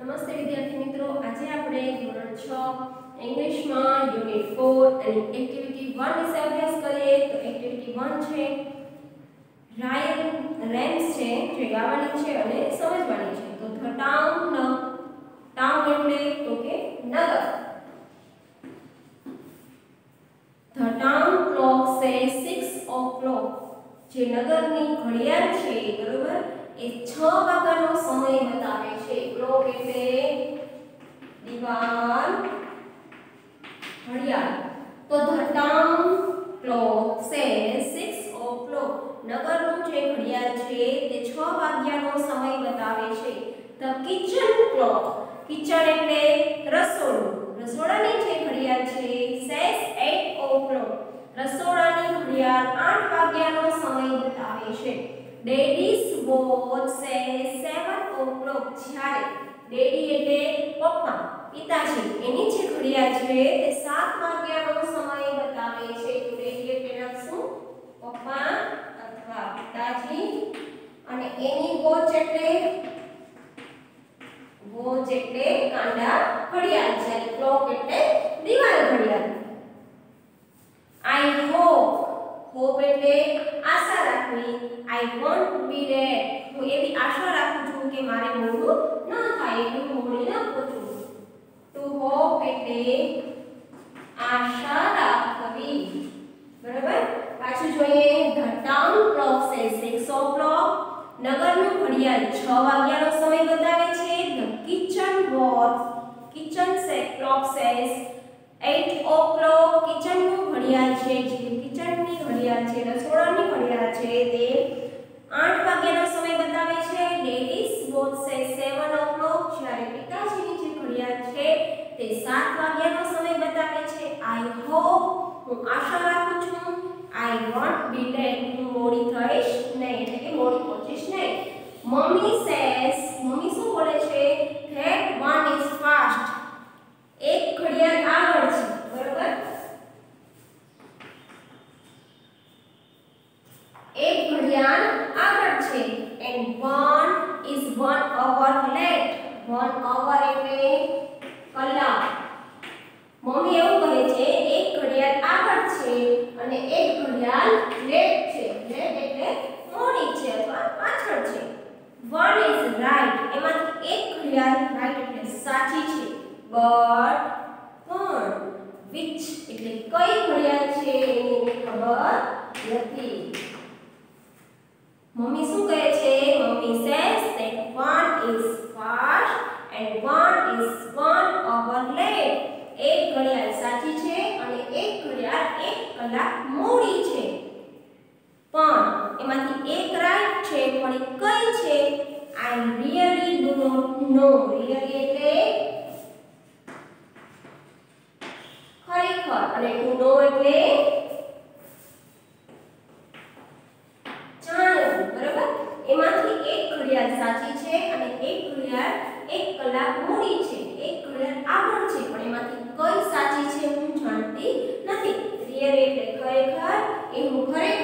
નમસ્તે વિદ્યાર્થી મિત્રો. આજે આપણે ધોરણ 6 ઇંગ્લિશમાં યુનિટ 4 અને એક્ટિવિટી 1 વિશે અભ્યાસ કરીએ. તો એક્ટિવિટી 1 છે રાયન રેમ્સ છે, જે ગાવાની છે અને સમજવાની છે. તો ધ ટાઉન ટાઉન એટલે તો કે નગર. ધ ટાઉન ક્લોક સે 6 o'clock. જે નગરની ઘડિયાળ છે, બરોબર? એ 6 વાગ્યાનો સમય બતાવે છે. ક્લોક એટલે દીવાલ, ઘડિયાળ. તો ટાઉન ક્લોક સે 6 o'clock. નગરનું જે ઘડિયાળ છે તે 6 વાગ્યાનો સમય બતાવે છે. ધ કિચન ક્લોક કિચન એટલે રસોડું. રસોડાની જે ઘડિયાળ છે સેસ 8 o'clock. રસોડાની ઘડિયાળ 8 વાગ્યાનો સમય બતાવે છે. ડેડીસ વોચ સે 7 o'clock જ્યારે ડેડી એટલે પપ્પા, પિતાજી, એની જે ઘડિયાળ છે તે 7 વાગ્યાનો સમય બતાવે છે. તો ડેડી એટલે લખશું પપ્પા અથવા પિતાજી અને એની વોચ એટલે? વોચ એટલે કાંડા ઘડિયાળ, જ્યારે ક્લોક એટલે દિવાલ ઘડિયાળ આઈ હોપ હોપ એટલે આશા રાખવી આઈ વોન્ટ બી લેટ હું એવી આશા રાખું છું કે મારે મોડું ન થાય, એટલું મોડી ન પહોંચું. ટુ હોપ એટલે આશા રાખવી. બરાબર? પાછું જોઈએ the town clock says 6 clock નગરનું ઘડિયાળ 6 વાગ્યાનો સમય બતાવે છે. ધ કિચન વોચ કિચન સે ક્લોક સેઝ 8 ક્લોક કિચનનું ઘડિયાળ છે, જે કિચનની ઘડિયાળ છે, રસોડાની ઘડિયાળ છે, તે 8 વાગ્યાનો સમય બતાવે છે લેડીઝ વોચ સે 7 o'clock જ્યારે પિતાજીની જે ઘડિયાળ છે તે 7 વાગ્યાનો સમય બતાવે છે. આઈ હોપ હું આશા રાખું છું આઈ વોન્ટ બી લેટ હું મોડી થઈશ નહીં, એટલે કે મોડી પહોંચીશ નહીં. મમ્મી સેસ મમ્મી શું બોલે છે? ધેટ વન ઇઝ ફાસ્ટ એક ઘડિયાળ આગળ છે. બરોબર? એક ઘડિયાળ આગળ છે. And one is one hour late one hour એટલે કલાક. મમ્મી એવું કહે છે, એક ઘડિયાળ આગળ છે અને એક ઘડિયાળ લેટ છે. લેટ એટલે મોડી છે અથવા પાછળ છે. વન ઇઝ રાઈટ એમાંથી એક ઘડિયાળ રાઈટ એટલે સાચી છે. બટ પણ વિચ એટલે કઈ ઘડિયાળ છે એની ખબર નથી. મૂડી છે. પણ એમાંથી એક રાઈટ છે, પણ એ કઈ છે? I really do not know really એટલે ખરેખર. અને ટુ નો એટલે જાણવું બરાબર? એમાંથી એક ઘડિયાળ સાચી છે અને એક ઘડિયાળ એક કલાક મૂડી છે એવું ખરેખર